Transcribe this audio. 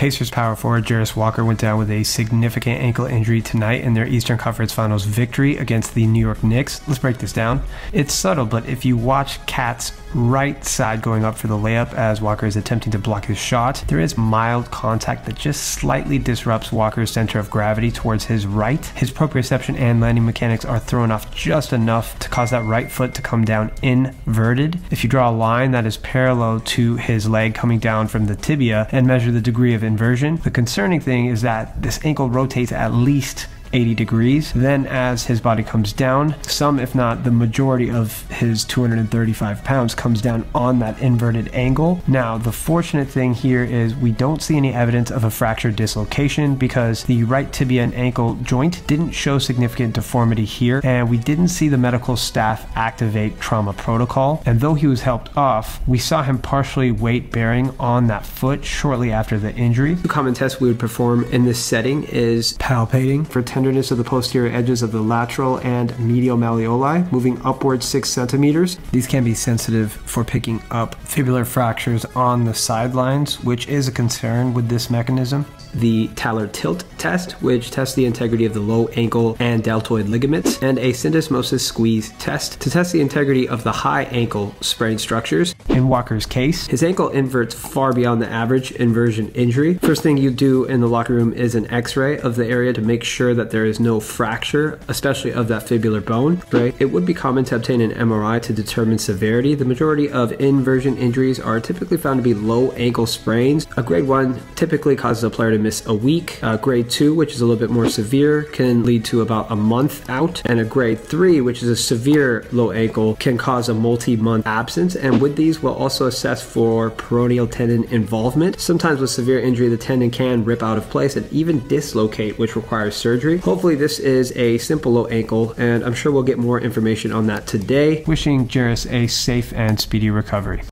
Pacers power forward Jarace Walker went down with a significant ankle injury tonight in their Eastern Conference Finals victory against the New York Knicks. Let's break this down. It's subtle, but if you watch KAT's right side going up for the layup as Walker is attempting to block his shot, there is mild contact that just slightly disrupts Walker's center of gravity towards his right. His proprioception and landing mechanics are thrown off just enough to cause that right foot to come down inverted. If you draw a line that is parallel to his leg coming down from the tibia and measure the degree of inversion, the concerning thing is that this ankle rotates at least 80 degrees. Then, as his body comes down, some, if not the majority of his 235 pounds, comes down on that inverted angle. Now, the fortunate thing here is we don't see any evidence of a fracture dislocation because the right tibia and ankle joint didn't show significant deformity here, and we didn't see the medical staff activate trauma protocol. And though he was helped off, we saw him partially weight bearing on that foot shortly after the injury. The common test we would perform in this setting is palpating for 10 tenderness of the posterior edges of the lateral and medial malleoli, moving upwards 6 centimeters. These can be sensitive for picking up fibular fractures on the sidelines, which is a concern with this mechanism the talar tilt test, which tests the integrity of the low ankle and deltoid ligaments, and a syndesmosis squeeze test to test the integrity of the high ankle sprain structures. In Walker's case, his ankle inverts far beyond the average inversion injury. First thing you do in the locker room is an x-ray of the area to make sure that there is no fracture, especially of that fibular bone, right? It would be common to obtain an MRI to determine severity. The majority of inversion injuries are typically found to be low ankle sprains. A grade 1 typically causes a player to miss a week. Uh, grade 2, which is a little bit more severe, can lead to about a month out. And a grade 3, which is a severe low ankle, can cause a multi-month absence. And with these, we'll also assess for peroneal tendon involvement. Sometimes with severe injury, the tendon can rip out of place and even dislocate, which requires surgery. Hopefully this is a simple low ankle, and I'm sure we'll get more information on that today. Wishing Jarace a safe and speedy recovery.